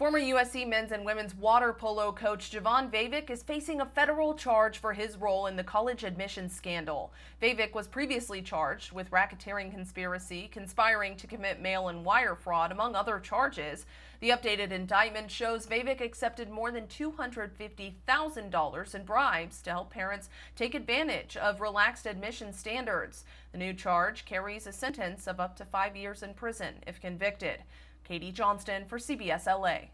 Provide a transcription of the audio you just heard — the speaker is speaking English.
Former USC men's and women's water polo coach Jovan Vavic is facing a federal charge for his role in the college admissions scandal. Vavic was previously charged with racketeering conspiracy, conspiring to commit mail and wire fraud, among other charges. The updated indictment shows Vavic accepted more than $250,000 in bribes to help parents take advantage of relaxed admission standards. The new charge carries a sentence of up to five years in prison if convicted. Katie Johnston for CBS LA.